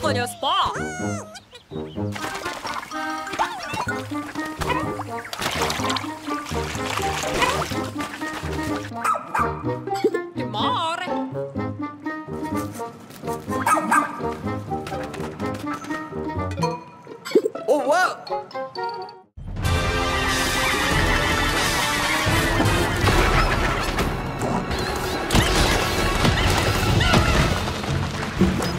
こにゃスパおわっ you